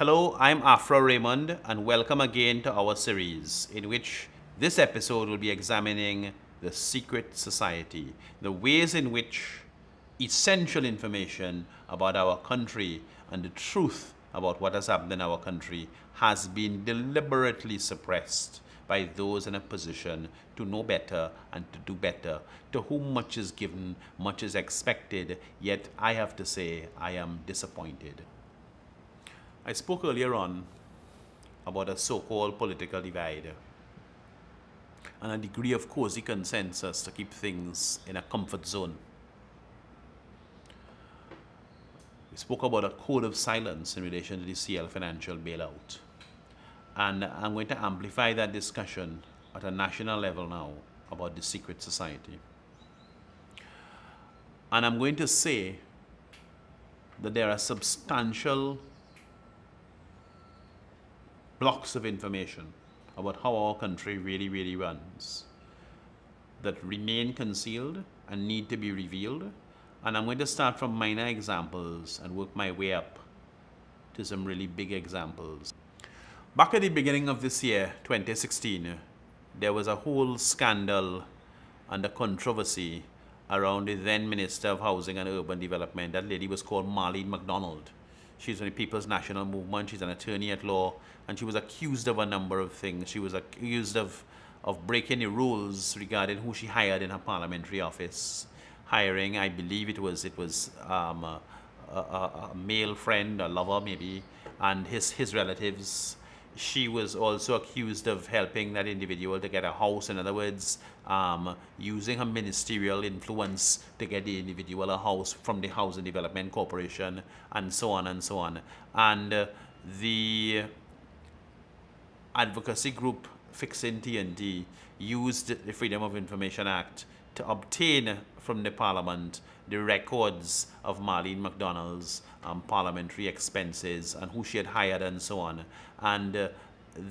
Hello, I'm Afra Raymond, and welcome again to our series, in which this episode will be examining the secret society, the ways in which essential information about our country and the truth about what has happened in our country has been deliberately suppressed by those in a position to know better and to do better, to whom much is given, much is expected, yet I have to say I am disappointed. I spoke earlier on about a so-called political divide and a degree of cozy consensus to keep things in a comfort zone. We spoke about a code of silence in relation to the CL financial bailout. And I'm going to amplify that discussion at a national level now about the secret society. And I'm going to say that there are substantial blocks of information about how our country really, really runs that remain concealed and need to be revealed. And I'm going to start from minor examples and work my way up to some really big examples. Back at the beginning of this year, 2016, there was a whole scandal and a controversy around the then Minister of Housing and Urban Development. That lady was called Marlene McDonald. She's in the People's National Movement. She's an attorney at law, and she was accused of a number of things. She was accused of, of breaking the rules regarding who she hired in her parliamentary office. Hiring, I believe it was it was um, a, a, a male friend, a lover maybe, and his his relatives she was also accused of helping that individual to get a house. In other words, um, using her ministerial influence to get the individual a house from the Housing Development Corporation, and so on and so on. And uh, the advocacy group Fixing TNT used the Freedom of Information Act to obtain from the Parliament the records of Marlene McDonald's um, parliamentary expenses and who she had hired and so on. And uh,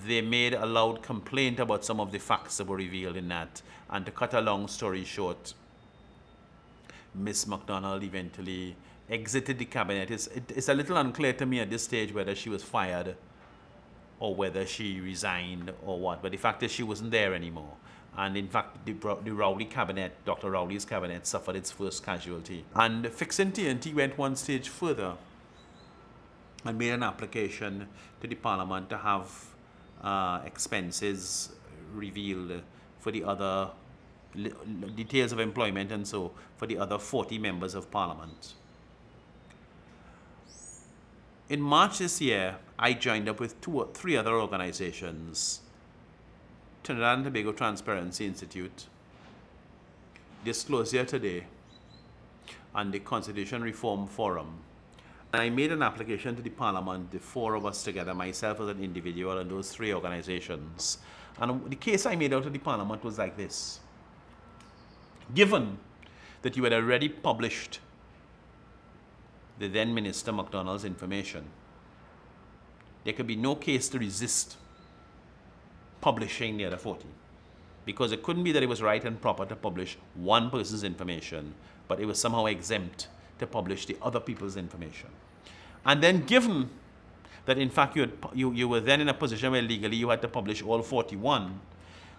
they made a loud complaint about some of the facts that were revealed in that. And to cut a long story short, Miss McDonald eventually exited the cabinet. It's, it, it's a little unclear to me at this stage whether she was fired or whether she resigned or what. But the fact is she wasn't there anymore. And in fact, the, the Rowley cabinet, Dr. Rowley's cabinet, suffered its first casualty. And Fixing TNT went one stage further and made an application to the Parliament to have uh, expenses revealed for the other details of employment and so for the other 40 members of Parliament. In March this year, I joined up with two or three other organizations Trinidad and Tobago Transparency Institute, Disclosure Today, and the Constitution Reform Forum. And I made an application to the Parliament, the four of us together, myself as an individual and those three organizations. And the case I made out to the Parliament was like this. Given that you had already published the then Minister McDonald's information, there could be no case to resist publishing the other 40. Because it couldn't be that it was right and proper to publish one person's information, but it was somehow exempt to publish the other people's information. And then given that in fact you, had, you, you were then in a position where legally you had to publish all 41,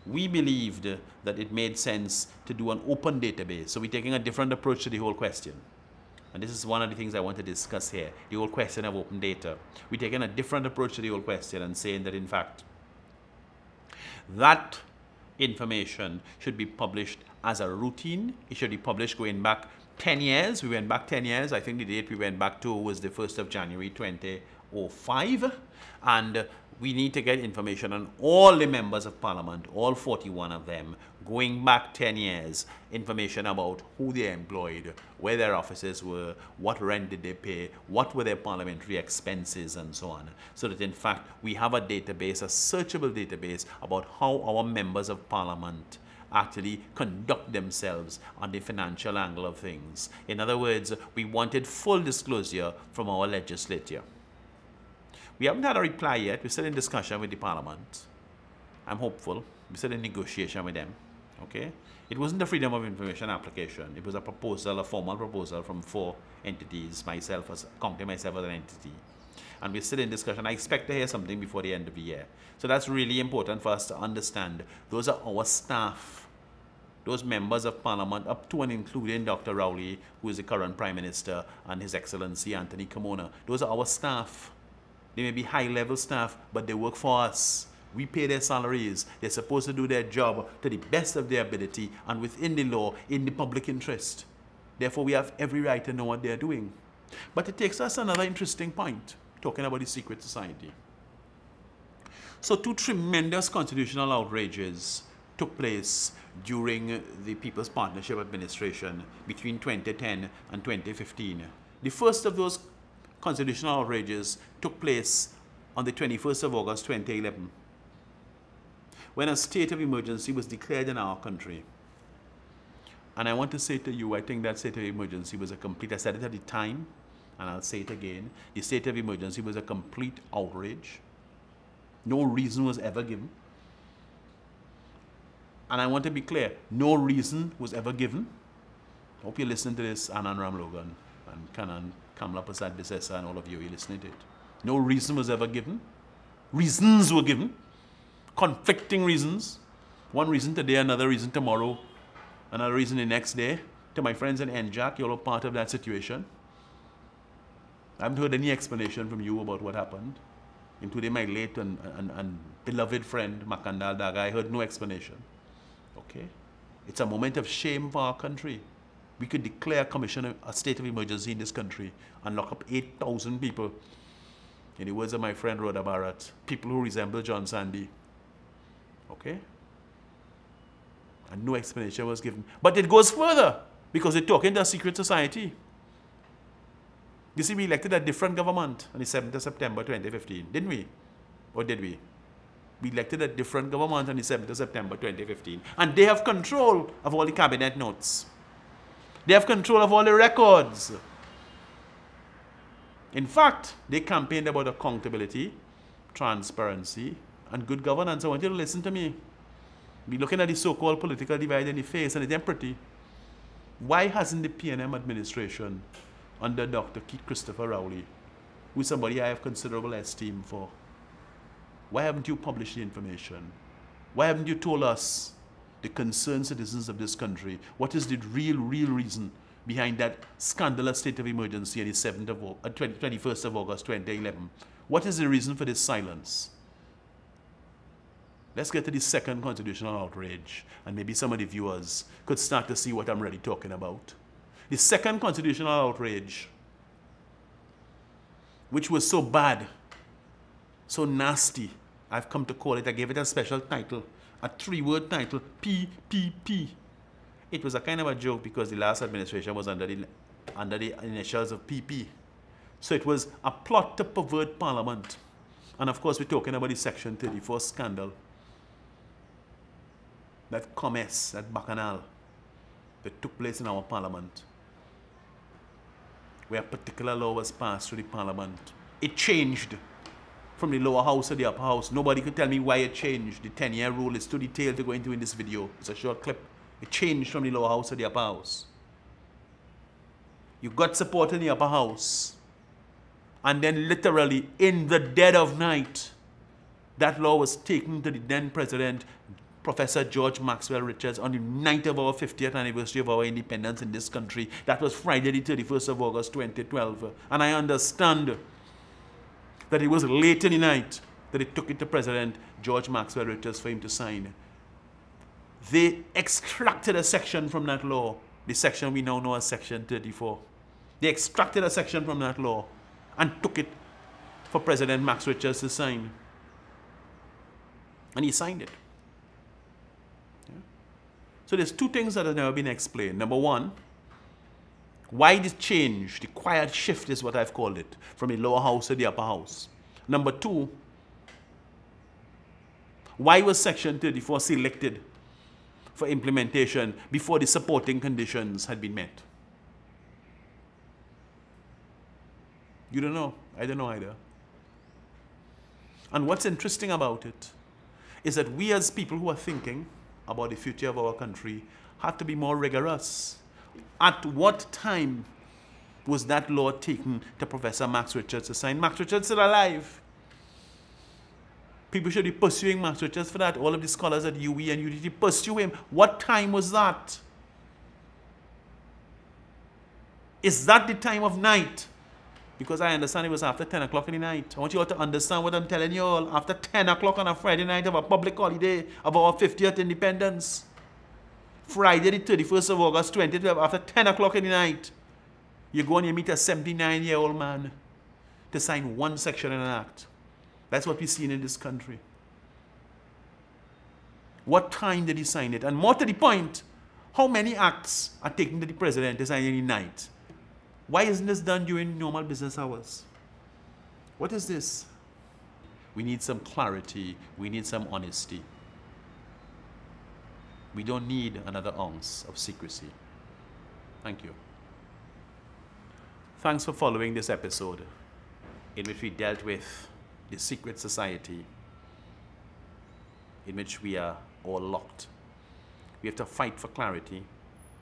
we believed that it made sense to do an open database. So we're taking a different approach to the whole question. And this is one of the things I want to discuss here, the whole question of open data. We're taking a different approach to the whole question and saying that in fact, that information should be published as a routine. It should be published going back 10 years. We went back 10 years. I think the date we went back to was the 1st of January 2005. And we need to get information on all the members of parliament, all 41 of them, going back 10 years, information about who they employed, where their offices were, what rent did they pay, what were their parliamentary expenses, and so on. So that in fact, we have a database, a searchable database about how our members of parliament actually conduct themselves on the financial angle of things. In other words, we wanted full disclosure from our legislature. We haven't had a reply yet. We're still in discussion with the Parliament. I'm hopeful. We're still in negotiation with them. Okay? It wasn't a Freedom of Information application. It was a proposal, a formal proposal from four entities, myself as counting myself as an entity. and we're still in discussion. I expect to hear something before the end of the year. So that's really important for us to understand. Those are our staff, those members of parliament, up to and including Dr. Rowley, who is the current Prime Minister, and His Excellency Anthony Carmona. Those are our staff. They may be high level staff, but they work for us. We pay their salaries. They're supposed to do their job to the best of their ability and within the law, in the public interest. Therefore, we have every right to know what they're doing. But it takes us another interesting point, talking about the secret society. So two tremendous constitutional outrages took place during the People's Partnership Administration between 2010 and 2015. The first of those constitutional outrages took place on the 21st of August 2011 when a state of emergency was declared in our country. And I want to say to you, I think that state of emergency was a complete, I said it at the time, and I'll say it again, the state of emergency was a complete outrage. No reason was ever given. And I want to be clear, no reason was ever given. Hope you're listening to this, Anand Ramlogan and Kanan Kamla Persad-Bissessar and all of you, you're listening to it. No reason was ever given. Reasons were given conflicting reasons. One reason today, another reason tomorrow, another reason the next day. To my friends in NJAC, you're all part of that situation. I haven't heard any explanation from you about what happened, including my late and, and, and beloved friend Makandal Daaga. I heard no explanation. Okay? It's a moment of shame for our country. We could declare commission a state of emergency in this country and lock up 8,000 people. In the words of my friend Rhoda Bharath, people who resemble John Sandy. Okay? And no explanation was given. But it goes further because they're talking to a secret society. You see, we elected a different government on the 7th of September 2015, didn't we? Or did we? We elected a different government on the 7th of September 2015. And they have control of all the cabinet notes. They have control of all the records. In fact, they campaigned about accountability, transparency, and good governance. I want you to listen to me. Be looking at the so-called political divide in the face and it's empathy. Why hasn't the PNM administration under Dr. Keith Christopher Rowley, who is somebody I have considerable esteem for, why haven't you published the information? Why haven't you told us, the concerned citizens of this country, what is the real, real reason behind that scandalous state of emergency on the 7th of, uh, 20, 21st of August 2011? What is the reason for this silence? Let's get to the second constitutional outrage, and maybe some of the viewers could start to see what I'm really talking about. The second constitutional outrage, which was so bad, so nasty, I've come to call it, I gave it a special title, a three-word title, PPP. It was a kind of a joke because the last administration was under the, under the initials of PP. So it was a plot to pervert parliament. And of course, we're talking about the Section 34 scandal that commerce, that bacchanal that took place in our parliament, where a particular law was passed through the parliament. It changed from the lower house to the upper house. Nobody could tell me why it changed. The 10-year rule is too detailed to go into in this video. It's a short clip. It changed from the lower house to the upper house. You got support in the upper house. And then literally in the dead of night, that law was taken to the then president, Professor George Maxwell Richards on the night of our 50th anniversary of our independence in this country. That was Friday, the 31st of August 2012. And I understand that it was late in the night that it took it to President George Maxwell Richards for him to sign. They extracted a section from that law, the section we now know as Section 34. They extracted a section from that law and took it for President Max Richards to sign. And he signed it. So there's two things that have never been explained. Number one, why this change, the quiet shift is what I've called it, from the lower house to the upper house. Number two, why was Section 34 selected for implementation before the supporting conditions had been met? You don't know. I don't know either. And what's interesting about it is that we as people who are thinking, about the future of our country have to be more rigorous. At what time was that law taken to Professor Max Richards sign? Max Richards still alive. People should be pursuing Max Richards for that. All of the scholars at UWI and UTT pursue him. What time was that? Is that the time of night? Because I understand it was after 10 o'clock in the night. I want you all to understand what I'm telling you all. After 10 o'clock on a Friday night of a public holiday of our 50th independence. Friday the 31st of August 2012, after 10 o'clock in the night. You go and you meet a 79 year old man to sign one section in an act. That's what we've seen in this country. What time did he sign it? And more to the point, how many acts are taken to the president to sign any night? Why isn't this done during normal business hours? What is this? We need some clarity. We need some honesty. We don't need another ounce of secrecy. Thank you. Thanks for following this episode in which we dealt with the secret society in which we are all locked. We have to fight for clarity.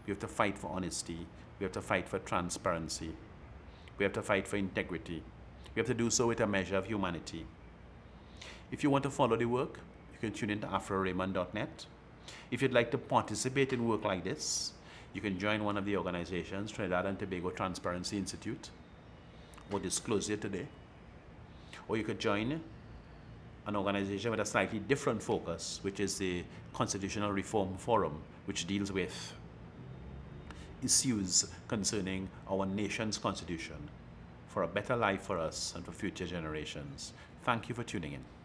We have to fight for honesty. We have to fight for transparency. We have to fight for integrity. We have to do so with a measure of humanity. If you want to follow the work, you can tune into afraraymond.net. If you'd like to participate in work like this, you can join one of the organizations, Trinidad and Tobago Transparency Institute, or Disclosure Today. Or you could join an organization with a slightly different focus, which is the Constitutional Reform Forum, which deals with issues concerning our nation's constitution for a better life for us and for future generations. Thank you for tuning in.